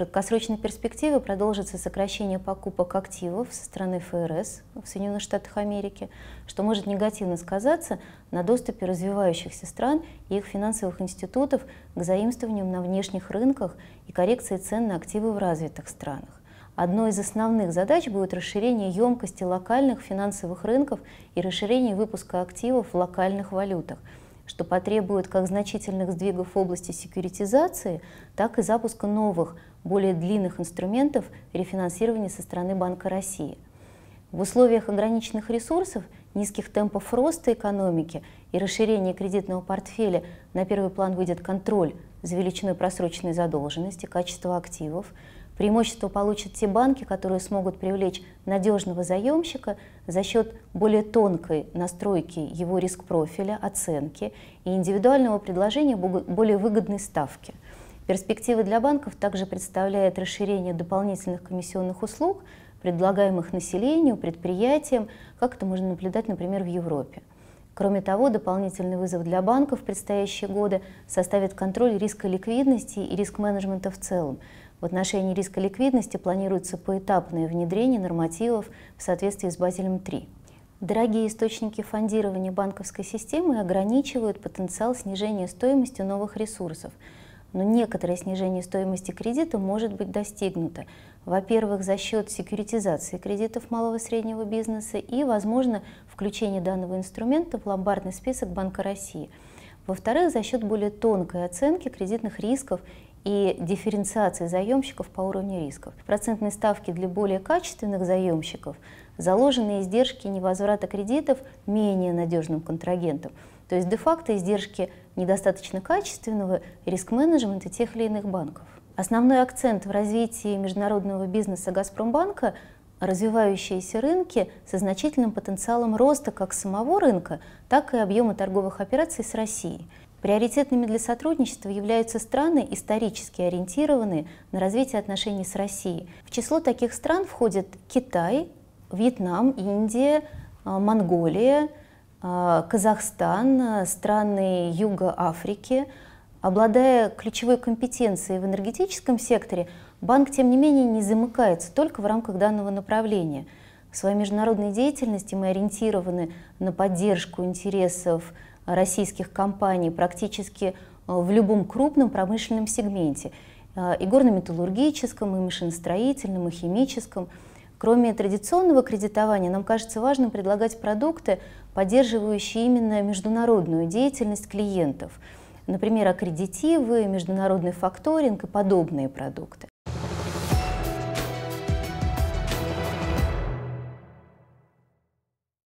краткосрочной перспективе продолжится сокращение покупок активов со стороны ФРС в Соединенных Штатах Америки, что может негативно сказаться на доступе развивающихся стран и их финансовых институтов к заимствованиям на внешних рынках и коррекции цен на активы в развитых странах. Одной из основных задач будет расширение емкости локальных финансовых рынков и расширение выпуска активов в локальных валютах – что потребует как значительных сдвигов в области секьюритизации, так и запуска новых, более длинных инструментов рефинансирования со стороны Банка России. В условиях ограниченных ресурсов, низких темпов роста экономики и расширения кредитного портфеля на первый план выйдет контроль за величиной просроченной задолженности, качество активов, Преимущество получат те банки, которые смогут привлечь надежного заемщика за счет более тонкой настройки его риск-профиля, оценки и индивидуального предложения более выгодной ставки. Перспективы для банков также представляет расширение дополнительных комиссионных услуг, предлагаемых населению, предприятиям, как это можно наблюдать, например, в Европе. Кроме того, дополнительный вызов для банков в предстоящие годы составит контроль риска ликвидности и риск менеджмента в целом, в отношении риска ликвидности планируется поэтапное внедрение нормативов в соответствии с Базелем-3. Дорогие источники фондирования банковской системы ограничивают потенциал снижения стоимости новых ресурсов, но некоторое снижение стоимости кредита может быть достигнуто. Во-первых, за счет секьюритизации кредитов малого и среднего бизнеса и, возможно, включение данного инструмента в ломбардный список Банка России. Во-вторых, за счет более тонкой оценки кредитных рисков и дифференциации заемщиков по уровню рисков. В процентной ставке для более качественных заемщиков заложены издержки невозврата кредитов менее надежным контрагентам. То есть де-факто издержки недостаточно качественного риск-менеджмента тех или иных банков. Основной акцент в развитии международного бизнеса «Газпромбанка» развивающиеся рынки со значительным потенциалом роста как самого рынка, так и объема торговых операций с Россией. Приоритетными для сотрудничества являются страны, исторически ориентированные на развитие отношений с Россией. В число таких стран входят Китай, Вьетнам, Индия, а, Монголия, Казахстан, страны Юга Африки. Обладая ключевой компетенцией в энергетическом секторе, банк, тем не менее, не замыкается только в рамках данного направления. В своей международной деятельности мы ориентированы на поддержку интересов российских компаний практически э, в любом крупном промышленном сегменте, и горно-металлургическом, и машиностроительном, и химическом. Кроме традиционного кредитования, нам кажется важным предлагать продукты, поддерживающие именно международную деятельность клиентов. Например, аккредитивы, международный факторинг и подобные продукты.